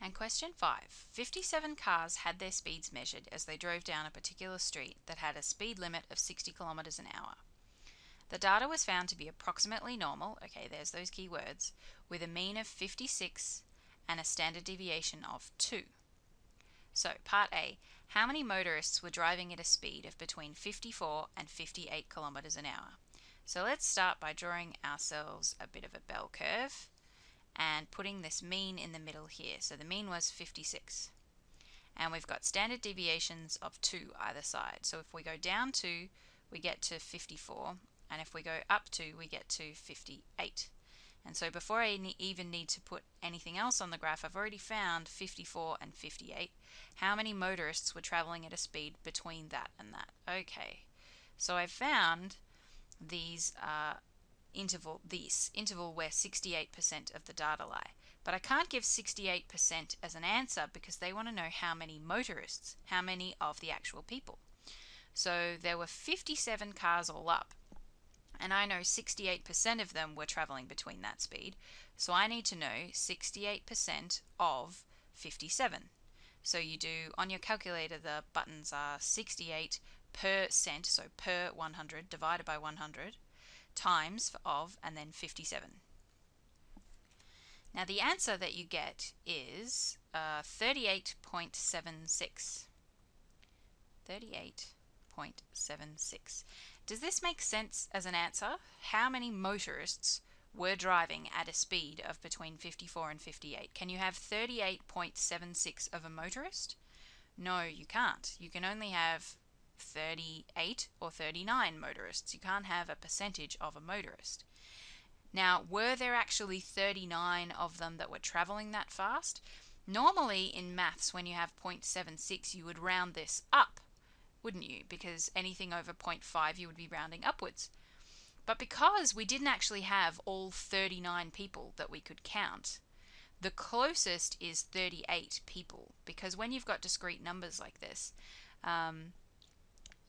And question 5. 57 cars had their speeds measured as they drove down a particular street that had a speed limit of 60 kilometers an hour. The data was found to be approximately normal, okay, there's those key words, with a mean of 56 and a standard deviation of 2. So, part A, how many motorists were driving at a speed of between 54 and 58 kilometers an hour? So let's start by drawing ourselves a bit of a bell curve and putting this mean in the middle here. So the mean was 56. And we've got standard deviations of 2 either side. So if we go down 2, we get to 54. And if we go up 2, we get to 58. And so before I even need to put anything else on the graph, I've already found 54 and 58. How many motorists were traveling at a speed between that and that? Okay, so I've found these uh, interval, this interval where 68% of the data lie. But I can't give 68% as an answer because they want to know how many motorists, how many of the actual people. So there were 57 cars all up, and I know 68% of them were traveling between that speed. So I need to know 68% of 57. So you do on your calculator, the buttons are 68 per cent, so per 100 divided by 100 times of and then 57. Now the answer that you get is uh, 38.76. 38.76. Does this make sense as an answer? How many motorists were driving at a speed of between 54 and 58? Can you have 38.76 of a motorist? No, you can't. You can only have 38 or 39 motorists. You can't have a percentage of a motorist. Now, were there actually 39 of them that were traveling that fast? Normally in maths, when you have 0.76, you would round this up, wouldn't you? Because anything over 0.5, you would be rounding upwards. But because we didn't actually have all 39 people that we could count, the closest is 38 people. Because when you've got discrete numbers like this, um,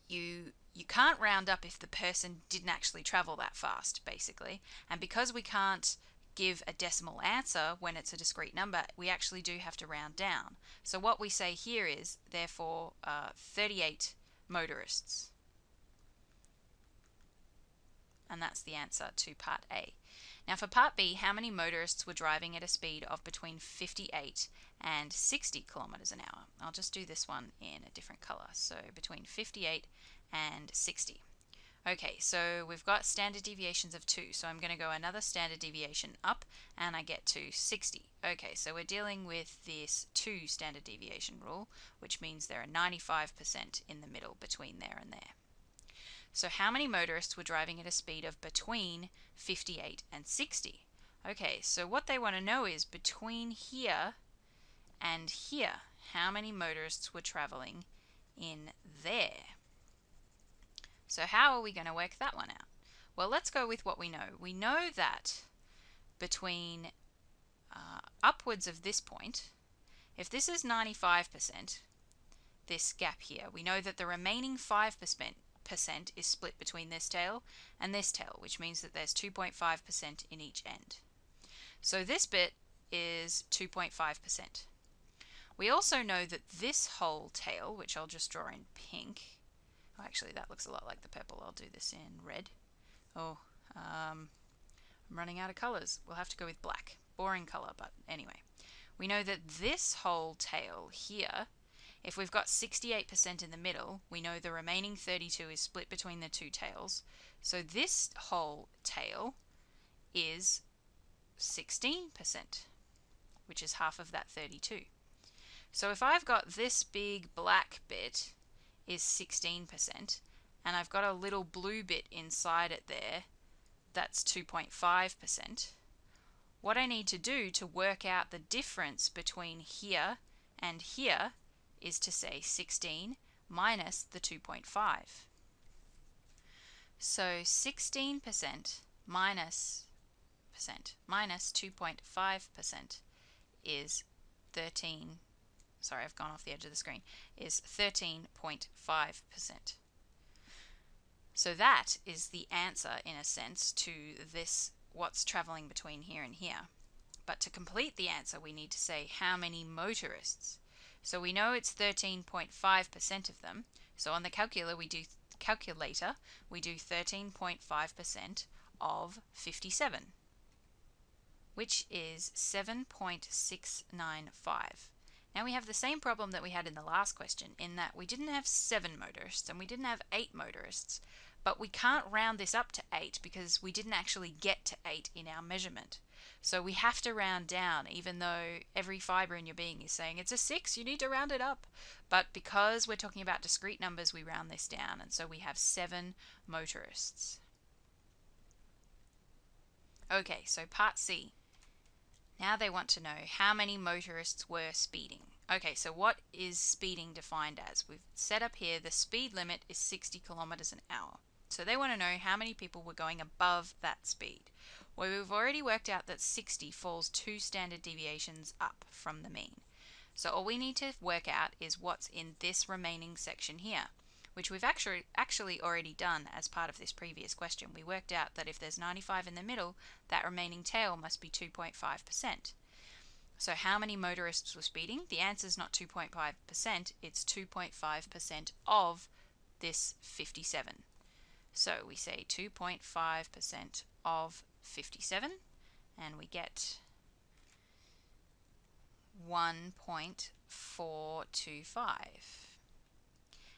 you you can't round up if the person didn't actually travel that fast, basically. And because we can't give a decimal answer when it's a discrete number, we actually do have to round down. So what we say here is, therefore, uh, 38 motorists. And that's the answer to part A. Now for part B, how many motorists were driving at a speed of between 58 and 60 kilometers an hour? I'll just do this one in a different color. So between 58 and 60. Okay, so we've got standard deviations of 2, so I'm going to go another standard deviation up, and I get to 60. Okay, so we're dealing with this 2 standard deviation rule, which means there are 95% in the middle between there and there. So how many motorists were driving at a speed of between 58 and 60? Okay, so what they want to know is between here and here, how many motorists were traveling in there? So how are we going to work that one out? Well, let's go with what we know. We know that between uh, upwards of this point, if this is 95%, this gap here, we know that the remaining 5% is split between this tail and this tail, which means that there's 2.5% in each end. So this bit is 2.5%. We also know that this whole tail, which I'll just draw in pink, Oh, actually, that looks a lot like the purple. I'll do this in red. Oh, um, I'm running out of colors. We'll have to go with black. Boring color, but anyway. We know that this whole tail here, if we've got 68% in the middle, we know the remaining 32 is split between the two tails. So this whole tail is 16%, which is half of that 32. So if I've got this big black bit is 16%, and I've got a little blue bit inside it there that's 2.5%. What I need to do to work out the difference between here and here is to say 16 minus the 2.5. So 16% minus percent minus 2.5% is 13 sorry, I've gone off the edge of the screen, is 13.5%. So that is the answer, in a sense, to this, what's traveling between here and here. But to complete the answer, we need to say how many motorists. So we know it's 13.5% of them. So on the calculator, we do calculator, we do 13.5% of 57, which is 7.695. Now we have the same problem that we had in the last question in that we didn't have 7 motorists and we didn't have 8 motorists, but we can't round this up to 8 because we didn't actually get to 8 in our measurement. So we have to round down, even though every fiber in your being is saying it's a 6, you need to round it up. But because we're talking about discrete numbers, we round this down, and so we have 7 motorists. Okay, so part C. Now they want to know how many motorists were speeding. Okay, so what is speeding defined as? We've set up here the speed limit is 60 kilometers an hour. So they want to know how many people were going above that speed. We've already worked out that 60 falls two standard deviations up from the mean. So all we need to work out is what's in this remaining section here, which we've actually, actually already done as part of this previous question. We worked out that if there's 95 in the middle, that remaining tail must be 2.5%. So how many motorists were speeding? The answer is not 2.5%, it's 2.5% of this 57. So we say 2.5% of 57 and we get 1.425.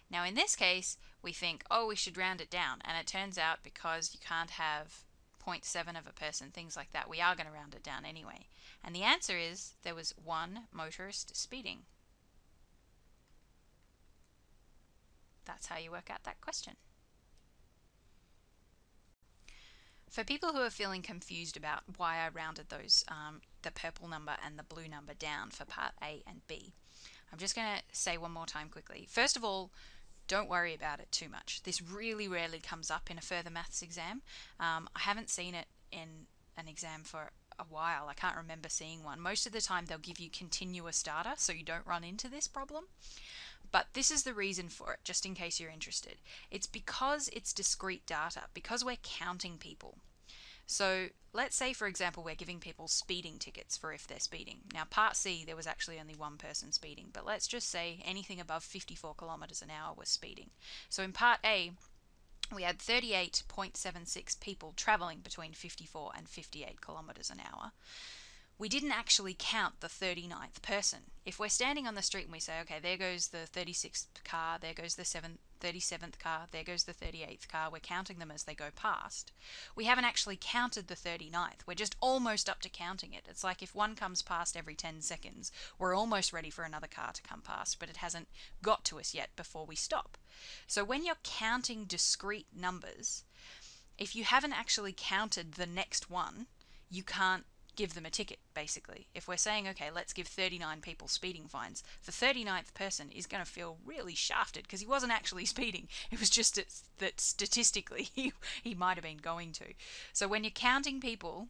Now in this case, we think, oh, we should round it down. And it turns out because you can't have 0.7 of a person, things like that, we are going to round it down anyway. And the answer is there was one motorist speeding. That's how you work out that question. For people who are feeling confused about why I rounded those, um, the purple number and the blue number down for part A and B, I'm just going to say one more time quickly. First of all, don't worry about it too much. This really rarely comes up in a further maths exam. Um, I haven't seen it in an exam for a while. I can't remember seeing one. Most of the time they'll give you continuous data so you don't run into this problem. But this is the reason for it, just in case you're interested. It's because it's discrete data, because we're counting people. So let's say, for example, we're giving people speeding tickets for if they're speeding. Now, part C, there was actually only one person speeding, but let's just say anything above 54 kilometers an hour was speeding. So in part A, we had 38.76 people traveling between 54 and 58 kilometers an hour we didn't actually count the 39th person. If we're standing on the street and we say, okay, there goes the 36th car, there goes the 7th, 37th car, there goes the 38th car, we're counting them as they go past. We haven't actually counted the 39th. We're just almost up to counting it. It's like if one comes past every 10 seconds, we're almost ready for another car to come past, but it hasn't got to us yet before we stop. So when you're counting discrete numbers, if you haven't actually counted the next one, you can't give them a ticket, basically. If we're saying, okay, let's give 39 people speeding fines, the 39th person is going to feel really shafted because he wasn't actually speeding. It was just that statistically he, he might have been going to. So when you're counting people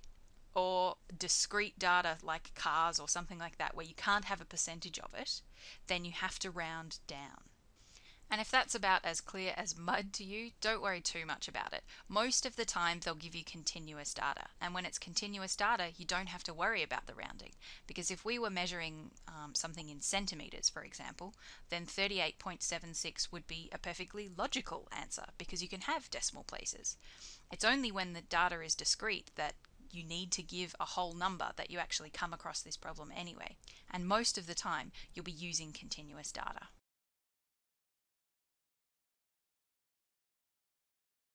or discrete data like cars or something like that where you can't have a percentage of it, then you have to round down. And if that's about as clear as mud to you, don't worry too much about it. Most of the time, they'll give you continuous data. And when it's continuous data, you don't have to worry about the rounding. Because if we were measuring um, something in centimetres, for example, then 38.76 would be a perfectly logical answer because you can have decimal places. It's only when the data is discrete that you need to give a whole number that you actually come across this problem anyway. And most of the time, you'll be using continuous data.